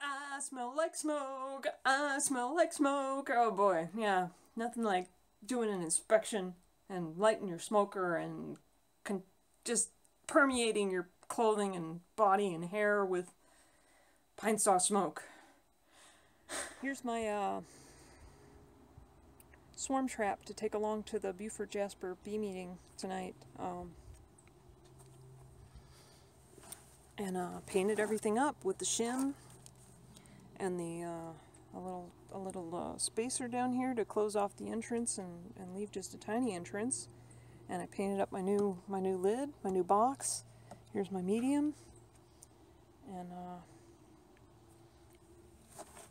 I smell like smoke. I smell like smoke. Oh boy, yeah. Nothing like doing an inspection and lighting your smoker and just permeating your clothing and body and hair with pine saw smoke. Here's my uh, swarm trap to take along to the Beaufort Jasper bee meeting tonight. Um, and uh, painted everything up with the shim and the uh, a little a little uh, spacer down here to close off the entrance and, and leave just a tiny entrance. And I painted up my new my new lid, my new box. Here's my medium, and uh,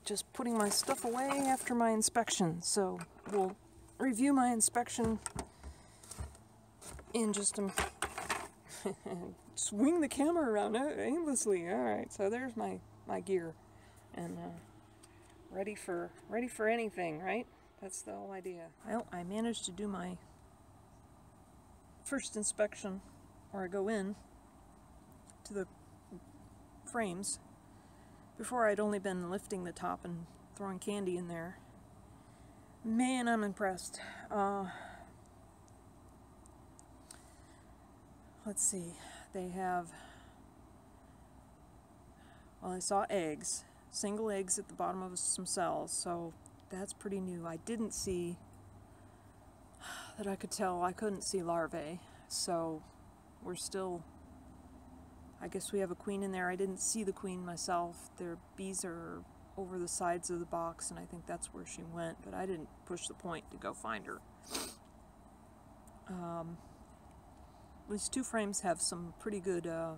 just putting my stuff away after my inspection. So we'll review my inspection in just a swing the camera around aimlessly. All right, so there's my my gear and uh, ready for ready for anything, right? That's the whole idea. Well, I managed to do my first inspection, or I go in to the frames. Before I'd only been lifting the top and throwing candy in there. Man, I'm impressed. Uh, let's see. They have, well, I saw eggs single eggs at the bottom of some cells, so that's pretty new. I didn't see that I could tell, I couldn't see larvae, so we're still, I guess we have a queen in there. I didn't see the queen myself. Their bees are over the sides of the box, and I think that's where she went, but I didn't push the point to go find her. Um, these two frames have some pretty good uh,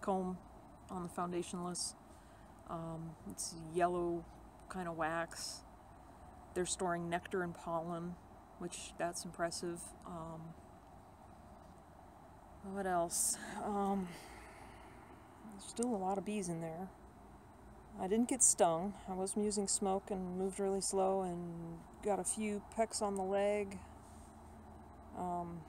comb on the foundationless. Um, it's yellow kind of wax. They're storing nectar and pollen, which that's impressive. Um, what else? Um, there's still a lot of bees in there. I didn't get stung. I wasn't using smoke and moved really slow and got a few pecks on the leg. Um,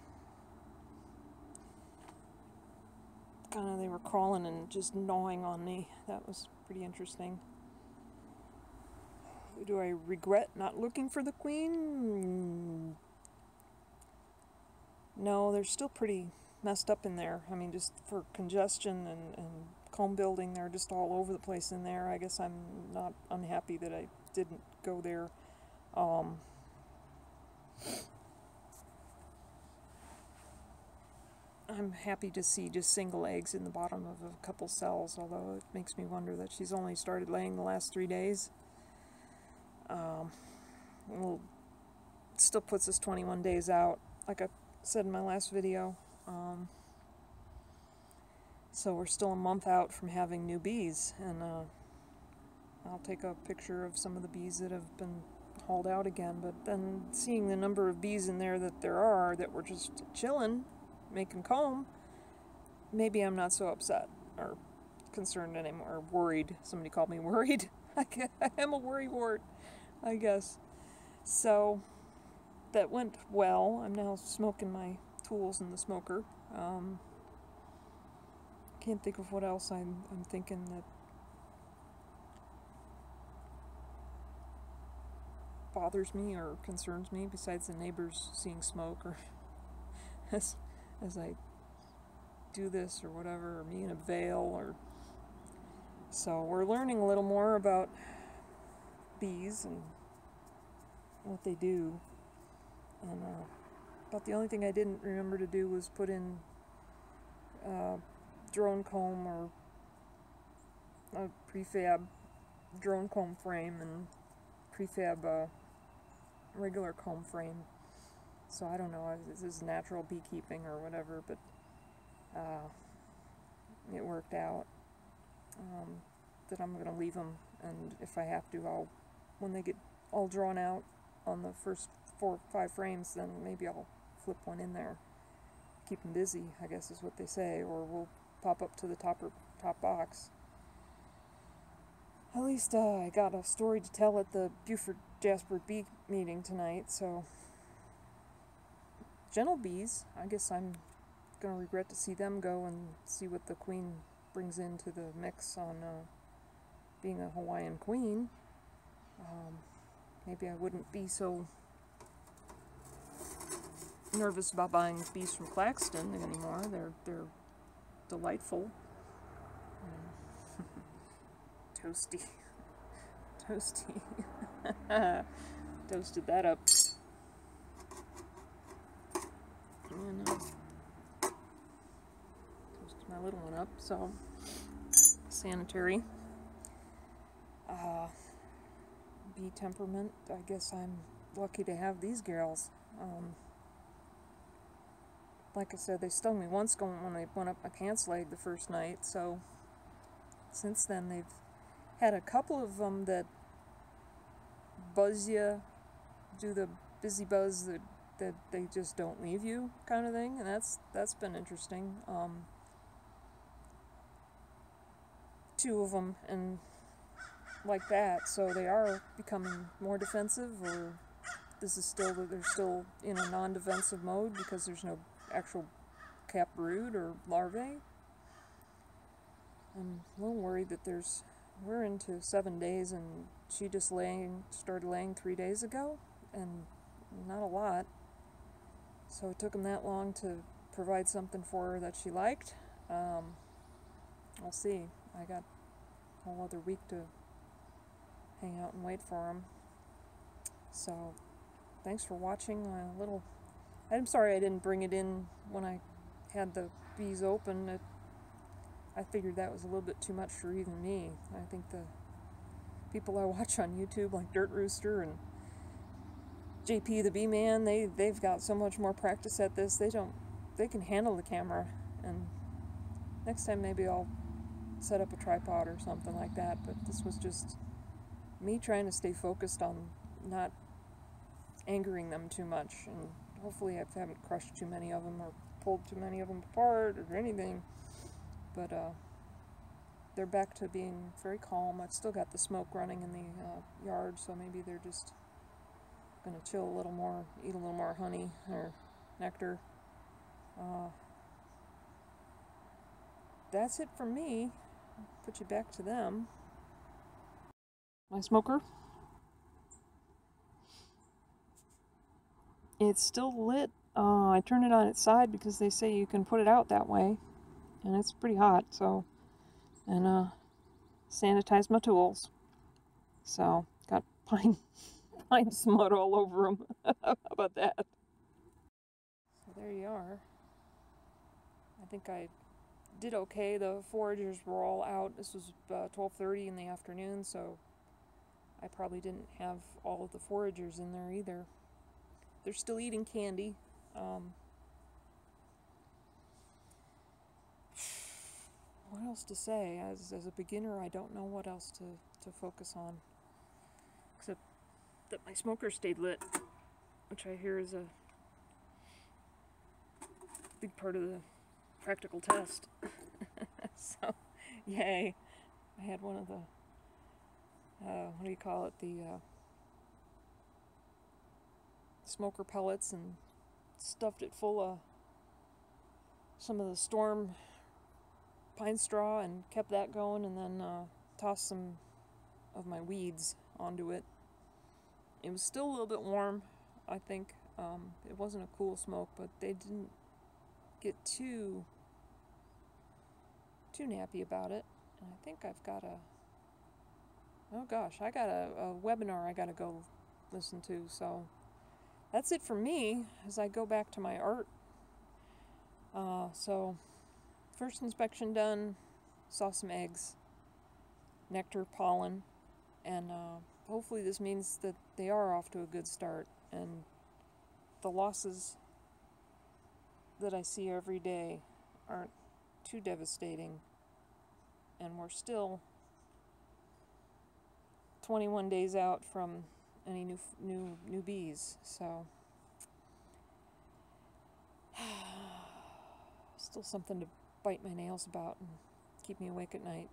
kind of they were crawling and just gnawing on me. That was pretty interesting. Do I regret not looking for the queen? No, they're still pretty messed up in there. I mean, just for congestion and, and comb building, they're just all over the place in there. I guess I'm not unhappy that I didn't go there. Um, I'm happy to see just single eggs in the bottom of a couple cells, although it makes me wonder that she's only started laying the last three days. Um, well, still puts us 21 days out, like I said in my last video. Um, so we're still a month out from having new bees, and uh, I'll take a picture of some of the bees that have been hauled out again, but then seeing the number of bees in there that there are that were just chilling making comb, maybe I'm not so upset or concerned anymore, or worried. Somebody called me worried. I am a worry wart, I guess. So that went well. I'm now smoking my tools in the smoker. Um, can't think of what else I'm, I'm thinking that bothers me or concerns me besides the neighbors seeing smoke or as I do this or whatever, or me in a veil, or so we're learning a little more about bees and what they do. And uh, about the only thing I didn't remember to do was put in uh, drone comb or a prefab drone comb frame and prefab uh, regular comb frame so I don't know this is natural beekeeping or whatever, but uh, it worked out. Um, that I'm going to leave them, and if I have to, I'll, when they get all drawn out on the first four five frames, then maybe I'll flip one in there. Keep them busy, I guess is what they say, or we'll pop up to the top, or, top box. At least uh, I got a story to tell at the Beaufort Jasper Bee meeting tonight, so gentle bees. I guess I'm going to regret to see them go and see what the queen brings into the mix on uh, being a Hawaiian queen, um, maybe I wouldn't be so nervous about buying bees from Claxton anymore. They're they're delightful. Toasty, toasty. Toasted that up. And uh, toasted my little one up. So sanitary. Uh, bee temperament. I guess I'm lucky to have these girls. Um, like I said, they stung me once going when I went up my pants leg the first night, so since then they've had a couple of them that buzz you, do the busy buzz that, that they just don't leave you kind of thing, and that's that's been interesting. Um, two of them and like that, so they are becoming more defensive, or this is still that they're still in a non-defensive mode because there's no actual capped brood or larvae. I'm a little worried that there's, we're into seven days and she just laying, started laying three days ago and not a lot. So it took him that long to provide something for her that she liked. Um, I'll see. I got a whole other week to hang out and wait for him. So thanks for watching a little I'm sorry I didn't bring it in when I had the bees open. It, I figured that was a little bit too much for even me. I think the people I watch on YouTube, like Dirt Rooster and JP the Bee Man, they they've got so much more practice at this. They don't they can handle the camera. And next time maybe I'll set up a tripod or something like that. But this was just me trying to stay focused on not angering them too much and hopefully I haven't crushed too many of them or pulled too many of them apart or anything. But uh, they're back to being very calm. I've still got the smoke running in the uh, yard, so maybe they're just going to chill a little more, eat a little more honey or nectar. Uh, that's it for me. Put you back to them. My smoker. it's still lit. Uh, I turned it on its side because they say you can put it out that way. And it's pretty hot, so... And, uh, sanitize my tools. So, got pine, pine smut all over them. How about that? So there you are. I think I did okay. The foragers were all out. This was uh, 12.30 in the afternoon, so I probably didn't have all of the foragers in there either. They're still eating candy. Um, what else to say? As, as a beginner, I don't know what else to, to focus on. That my smoker stayed lit, which I hear is a big part of the practical test. so, yay. I had one of the, uh, what do you call it, the uh, smoker pellets and stuffed it full of some of the storm pine straw and kept that going and then uh, tossed some of my weeds onto it. It was still a little bit warm, I think. Um, it wasn't a cool smoke, but they didn't get too too nappy about it. And I think I've got a oh gosh, I got a, a webinar I got to go listen to, so that's it for me as I go back to my art. Uh, so, first inspection done, saw some eggs, nectar, pollen, and uh, hopefully this means that they are off to a good start and the losses that I see every day aren't too devastating and we're still 21 days out from any new new new bees. So still something to bite my nails about and keep me awake at night.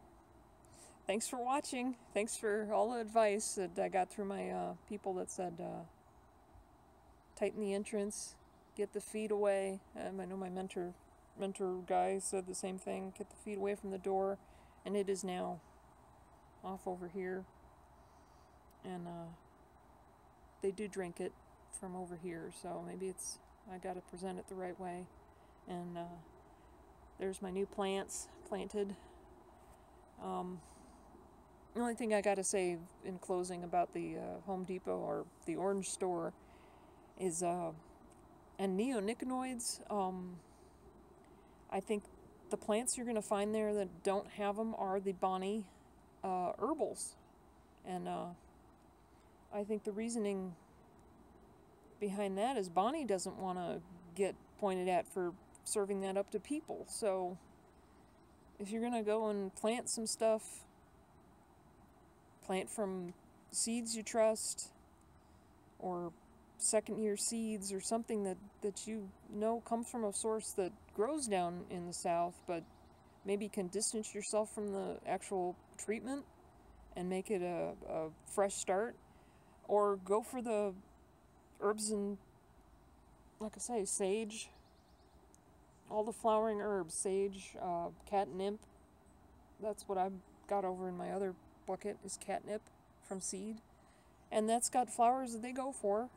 Thanks for watching. Thanks for all the advice that I got through my uh, people that said uh, tighten the entrance, get the feet away. Um, I know my mentor mentor guy said the same thing. Get the feet away from the door, and it is now off over here. And uh, they do drink it from over here, so maybe it's I got to present it the right way. And uh, there's my new plants planted. Um, the only thing I got to say in closing about the uh, Home Depot or the Orange Store is, uh, and neonicotinoids. Um, I think the plants you're going to find there that don't have them are the Bonnie uh, herbals, and uh, I think the reasoning behind that is Bonnie doesn't want to get pointed at for serving that up to people. So if you're going to go and plant some stuff, plant from seeds you trust or second year seeds or something that, that you know comes from a source that grows down in the south, but maybe can distance yourself from the actual treatment and make it a, a fresh start. Or go for the herbs and, like I say, sage, all the flowering herbs, sage, uh, catnip. That's what I've got over in my other bucket is catnip from seed. And that's got flowers that they go for.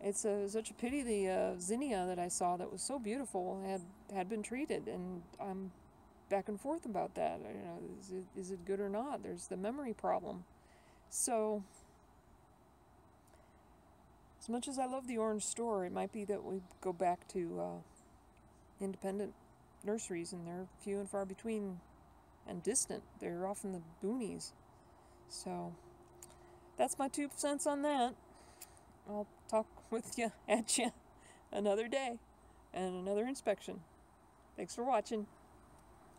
It's a, such a pity the uh, zinnia that I saw that was so beautiful had had been treated, and I'm back and forth about that. You know, is it, is it good or not? There's the memory problem. So, as much as I love the orange store, it might be that we go back to uh, independent nurseries, and they're few and far between and distant. They're often the boonies. So, that's my two cents on that. I'll talk with you at you another day and another inspection. Thanks for watching.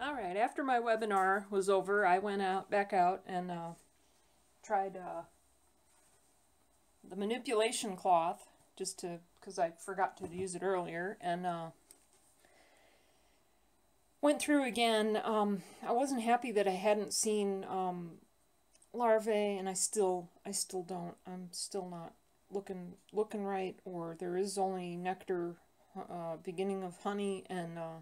All right, after my webinar was over, I went out back out and uh, tried uh, the manipulation cloth just to because I forgot to use it earlier and uh, went through again. Um, I wasn't happy that I hadn't seen um, larvae, and I still I still don't. I'm still not looking looking right, or there is only nectar, uh, beginning of honey and uh,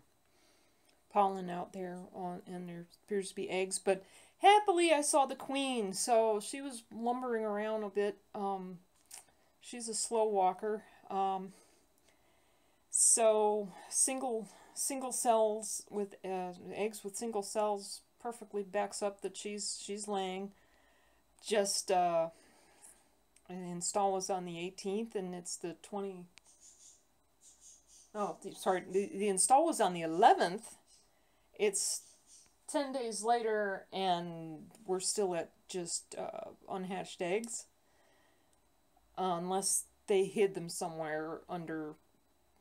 pollen out there, on, and there appears to be eggs. But happily, I saw the queen, so she was lumbering around a bit. Um, she's a slow walker. Um, so single single cells with uh, eggs with single cells perfectly backs up that she's she's laying. Just uh, the install was on the 18th, and it's the 20. Oh, sorry. The, the install was on the 11th. It's 10 days later, and we're still at just uh, unhatched eggs. Uh, unless they hid them somewhere under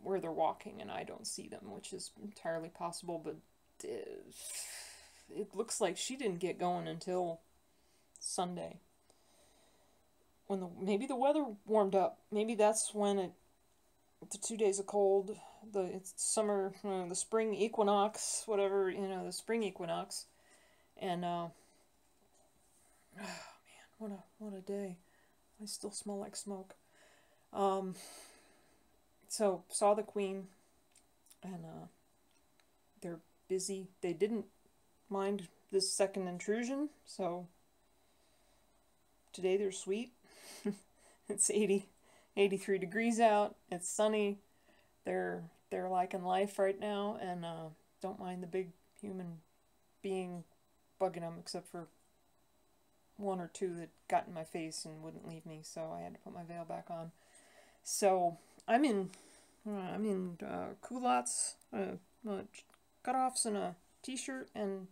where they're walking and I don't see them, which is entirely possible, but uh, it looks like she didn't get going until Sunday when the maybe the weather warmed up. Maybe that's when it the two days of cold, the summer, uh, the spring equinox, whatever you know, the spring equinox, and uh, oh man, what a what a day! I still smell like smoke. Um, so saw the queen, and uh, they're busy. They didn't mind this second intrusion, so today they're sweet. it's 80, 83 degrees out. It's sunny. They're they're liking life right now, and uh, don't mind the big human being bugging them, except for one or two that got in my face and wouldn't leave me, so I had to put my veil back on. So I'm in uh, I'm in uh, culottes, uh, uh, cutoffs, and a t-shirt, and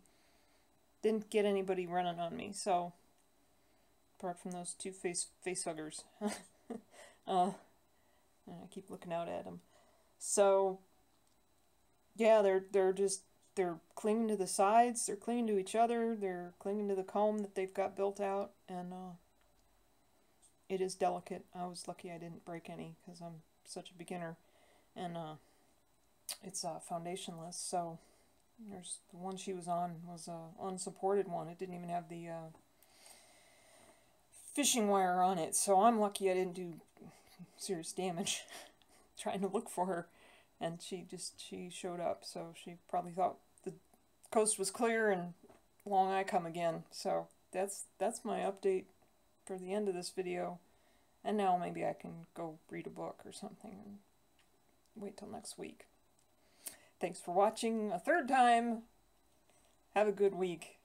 didn't get anybody running on me. So apart from those two face face huggers. uh, I keep looking out at them. So yeah, they're they're just they're clinging to the sides. They're clinging to each other. They're clinging to the comb that they've got built out, and uh, it is delicate. I was lucky I didn't break any because I'm such a beginner, and uh, it's uh, foundationless. So there's the one she was on was a unsupported one. It didn't even have the uh, fishing wire on it, so I'm lucky I didn't do serious damage trying to look for her. And she just, she showed up, so she probably thought the coast was clear and long I come again. So that's, that's my update for the end of this video. And now maybe I can go read a book or something and wait till next week. Thanks for watching a third time. Have a good week.